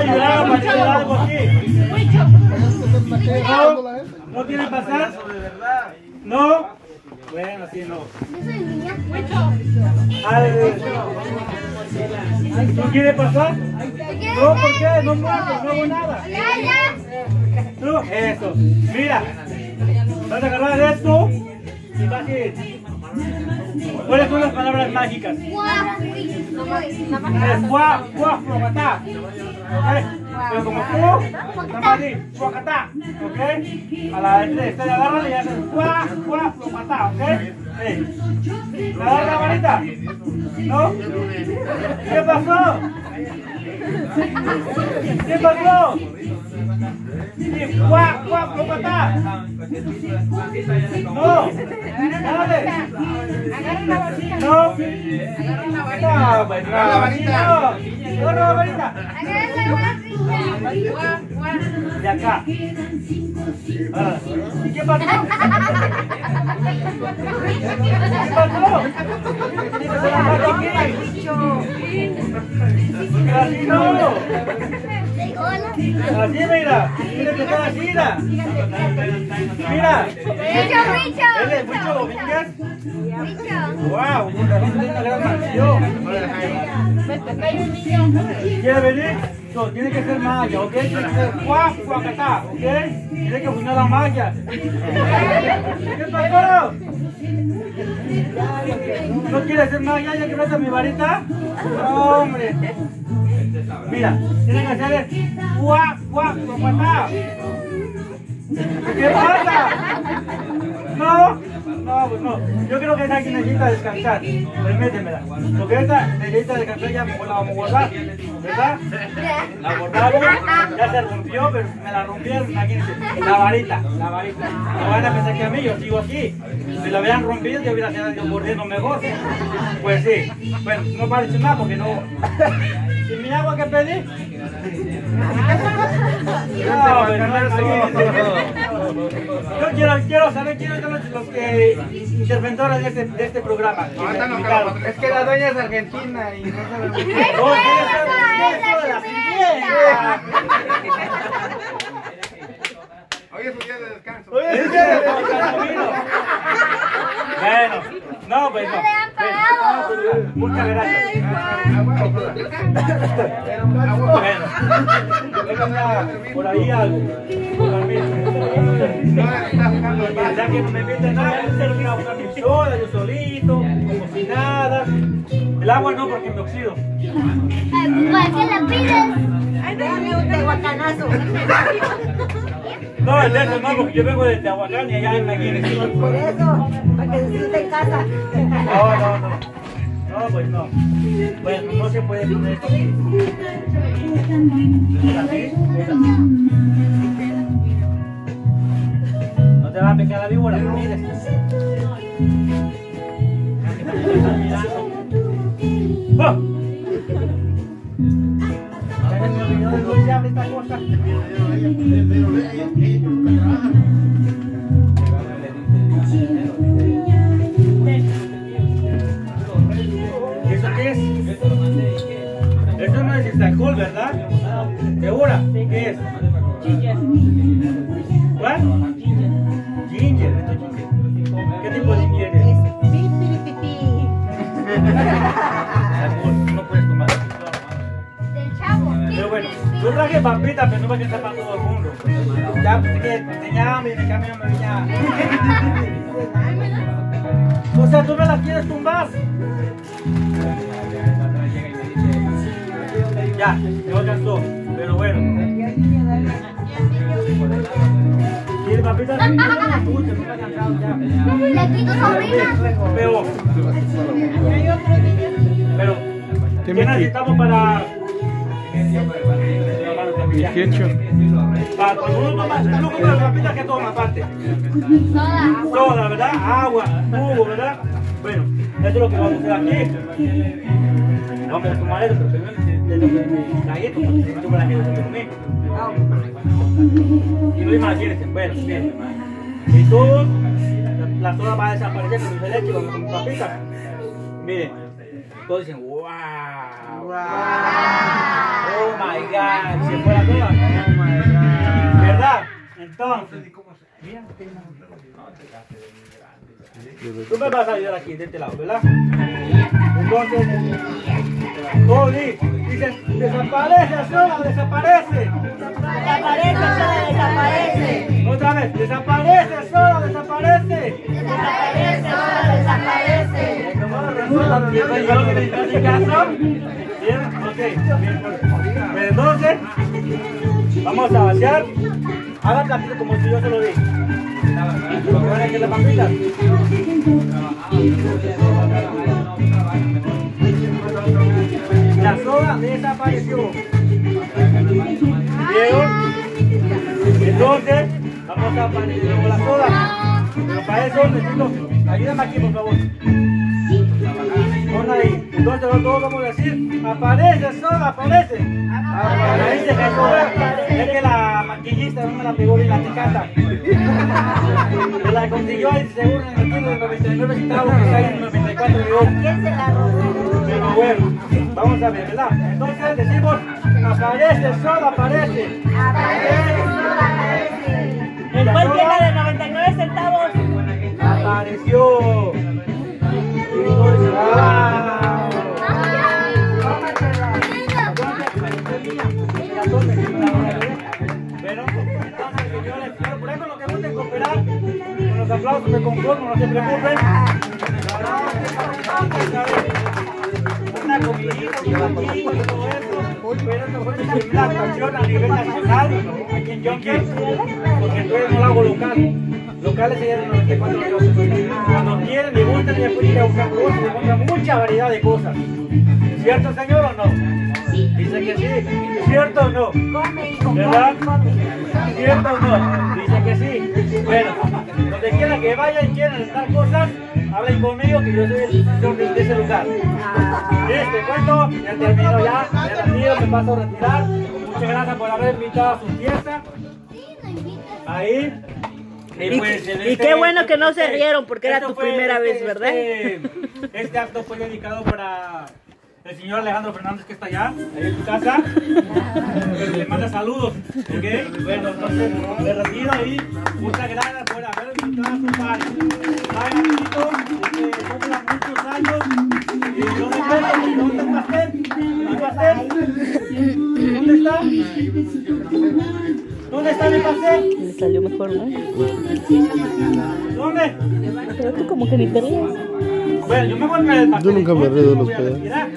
Ayudar a pasar. ¿No? ¿No quieren pasar? ¿No? Bueno, así no. Ay, ¿Tú quieres pasar? No, ¿por qué? No muerto, no hago nada. Tú, eso. Mira, vas a agarrar esto. ¿Cuáles son las palabras mágicas? ¿Ok? Pero como tú, nada más di, fuacatá. ¿Ok? A la este, le agarran y hacen guá, fuacatá. ¿Ok? Sí. ¿Me das la varita? ¿No? ¿Qué pasó? ¿Qué pasó? Sí, guá, guá, fuacatá. No. Dale. No. No, pues no. la varita. No, no, no, la varita. De acá. Ah, ¿Y qué pasó? ¿Qué pasó? Así no. Así, mira. Tienes que estar así, mira. Mira. Domínguez. Wow, una una gran mansión. ¿Quiere venir? No, tiene que ser maya, ¿ok? Tiene que ser guap, guacatá, ¿ok? Tiene que funcionar la malla. ¿Qué pasó? ¿No quiere ser maya ya que meta mi varita? No, hombre. Mira, tiene que hacer guap, guap, guacatá. ¿Qué pasa? No, no, pues no. Yo creo que esa aquí necesita descansar. Permítemela. Porque esta necesita descansar ya como la vamos a guardar. ¿Verdad? La guardamos, ya se rompió, pero me la rompieron, imagínense. La varita, la varita. No van a pensar que a mí, yo sigo aquí. Si la hubieran rompido, yo hubiera sido mordiendo mejor. Pues sí. Bueno, no parece nada porque no. ¿Y mi agua que pedí? No, pero no es Yo quiero, quiero saber quiénes son los, los que interventores de este, de este programa. Ahorita. Es que la dueña es argentina y no sabemos. No, ¿quiénes son- quiénes son de la sirvienta? Hoy es su día de descanso. Bueno, no, pues no. Pues, Muchas gracias. Bueno, por ahí algo. Ya que no me inviten nada, yo termino a buscar mi soda, yo solito, como si nada. El agua no, porque me oxido. No, el de eso no, porque yo vengo de Tehuacán y allá en Maguines. Por eso, para que se sienta en casa. No, no, no. No, pues no. Bueno, no se puede poner esto Eso no es alcohol, ¿verdad? ¿Segura? ¿Qué es? ¿Cuál? Ginger. ¿esto es ginger? ¿Qué tipo de ginger es? No puedes tomar. Pero bueno, yo traje papitas, pero no para que para todo el mundo. Ya, pues, que tenía hambre y me cambió, me venía. O sea, tú me las quieres tumbar. Ya, no alcanzó, pero bueno. Ya. Pero, pero, ¿qué necesitamos para... 18. Para cuando uno toma, uno come las papitas, ¿qué toma aparte? Soda, ¿verdad? Agua, jugo, ¿verdad? Bueno, esto es lo que vamos a hacer aquí. Vamos a tomar esto, pero primero de lo que me porque. Y no imagínense, bueno, bien. Y todo, la, la soda va a desaparecer con mi leche, con mis papitas. Miren, todos dicen, wow. Oh my god. Se fue la toda. Oh my god. ¿Verdad? Entonces, mira, tú me vas a ayudar aquí, de este lado, ¿verdad? Entonces, todos di- dicen, desaparece, sola, desaparece. Desaparece, sola desaparece. Otra vez, desaparece, sola, desaparece. Desaparece, sola desaparece. Entonces, vamos a vaciar. Haga platito como si yo se lo di. Lo que van a hacer las papitas. La soda desapareció. ¿Vieron? Entonces, vamos a aparecer luego la soda. Pero para eso necesito, ayúdame aquí por favor. Entonces todos vamos a decir, aparece soda, aparece. Aparece soda. Es que la maquillista no me la pegó bien la ticata. Me la consiguió ahí seguro en el kilo de 99 centavos que está ahí en 94 de oro. ¿Quién se la robó? Pero bueno, vamos a ver, ¿verdad? Entonces decimos, aparece, soda, aparece. Aparece, sola aparece. La ¿Cuál tiene soda la de 99 centavos? apareció. Aplausos me conformo, no se preocupen. Una comidita, un platito y todo eso. Pero esto fue primera actuación a nivel nacional, aquí en Yonke, porque entonces no lo hago local. Locales sería de 94 kilómetros. Cuando quieren, me gustan y después ir a buscar cosas, encuentra mucha variedad de cosas. ¿Cierto, señor, o no? Dice que sí. ¿Cierto o no? ¿Verdad? ¿Cierto o no? Dice que sí. Bueno, que vayan y quieran estar cosas, hablen conmigo que yo soy el sucesor de, ese lugar. Este cuento, ya termino ya, ya retiro, me paso a retirar. Muchas gracias por haber invitado a su fiesta. Ahí. Y, pues, y este- qué bueno que no se este- rieron porque era tu primera este- vez, ¿verdad? Este, este acto fue dedicado para el señor Alejandro Fernández que está allá, ahí en tu casa. Pero le manda saludos, ¿ok? Bueno, entonces me retiro y muchas gracias por haber invitado a su padre. Bye, amiguitos, que muchos años. Y ¿dónde está el- ¿Dónde está el pastel? ¿Mi pastel? ¿Dónde está? ¿Dónde está mi pastel? Le salió mejor, ¿no? ¿Dónde? Pero tú como que ni te ríes. Bueno, yo me voy a traer el pastel. Yo nunca me río de los retirar.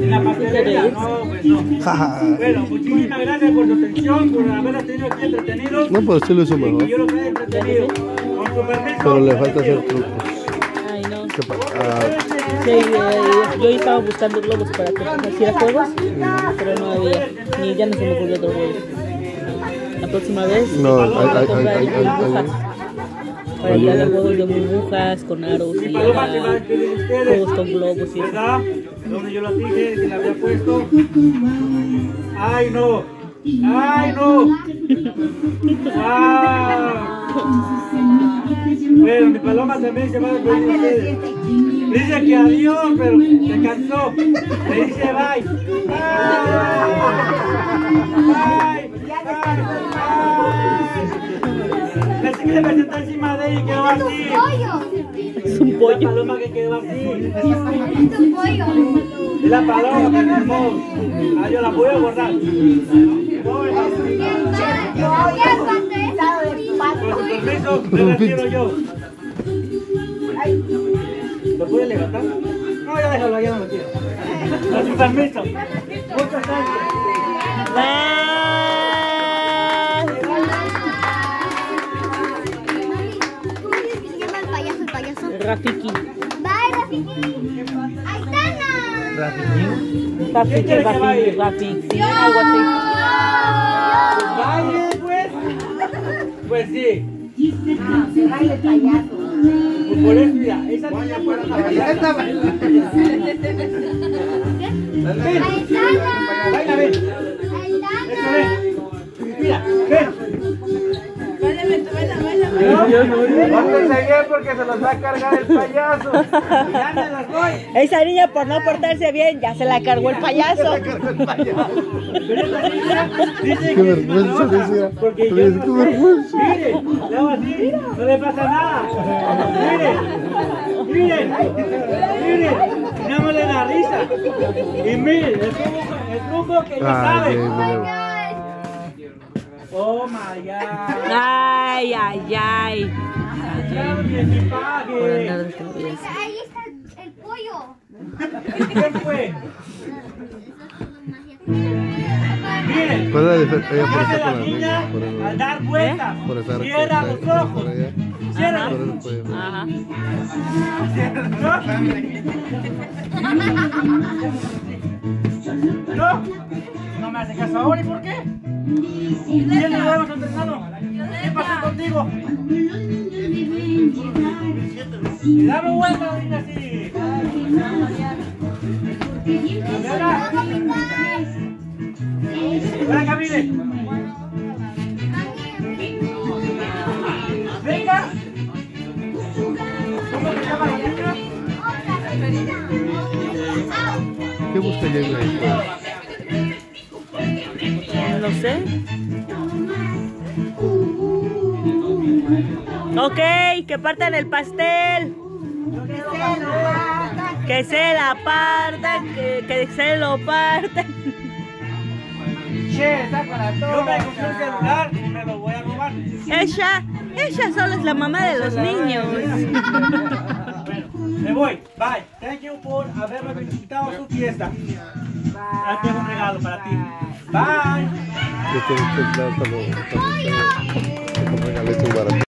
En la pastelería, no, pues no. Bueno, muchísimas gracias por su atención, por habernos tenido aquí entretenidos. No, pero sí lo hizo mejor. yo los haya entretenido. Con su permiso. Pero le falta hacer trucos. Ay, no. ¿Qué pa- ah, Sí, eh, yo estaba buscando globos para que hiciera juegos, pero no había. Ni ya no se me ocurrió otro juego. La próxima vez No, hay- hay- hay-. Para hagan juegos de burbujas con aros Mi y paloma se va a haga despedir de ustedes. juegos con globos y eso. ¿Verdad? Donde yo lo dije, que le había puesto. ¡Ay, no! ¡Ay, no! ¡Ah! Bueno, mi paloma también se va a despedir de ustedes. Dice que adiós, pero se cansó. Le dice bye. Bye. Bye. Bye. Pensé que sentó encima de ella y quedó así. Es un La pollo. paloma que quedó así. Es la paloma que firmó. Ah, yo la voy a guardar. Con su permiso, me retiro yo. ¿Lo puede levantar? No, ya déjalo, ya no lo quiero. Con su permiso. Muchas gracias. Bye. Rafiki. Rafiki, Rafiki, Rafiki, sí, algo así. Baile, pues. Pues sí. Baile payaso. Pues por eso, mira, esa niña fue una payasa. Baila, ven. Eso ven. Mira, ven. Pórtense bien porque se los va a cargar el payaso. Ya me las doy. Esa niña por no portarse bien ya se la cargó el payaso. Pero esta niña dice Qué que vergüenza, decía. Porque yo no vergüenza. Mire, así, no le pasa nada. Mire, mire, mire, nada más le da risa. Y mire, el truco, el truco que ya sabe. Oh my god. Ay, ay, ay. Ahí está el pollo. ¿Quién fue? Mire. ¿Cuál es la la con la niña niña. Por el- al dar vueltas. Por estar Cierra por- los ojos. por allá. Cierra. Eso puede- Ajá. ¿No? No me hace caso ahora, ¿y por qué? ¿Quién le hemos entrenado? ¿Qué pasó contigo? Dame vuelta, dime así. Venga. Ven acá, mire. Venga. ¿Cómo se llama la niña? ¿Qué busca Jamie ahí? Sé. Ok, que partan el pastel. Que se la partan, que, que se lo partan. Che, sácala Yo me compré un celular y me lo voy a robar. Ella, ella solo es la mamá de los niños. Bueno, me voy. Bye. Thank you por haberme invitado a su fiesta. Ya tengo un regalo para ti. Bye. Yo tengo que dar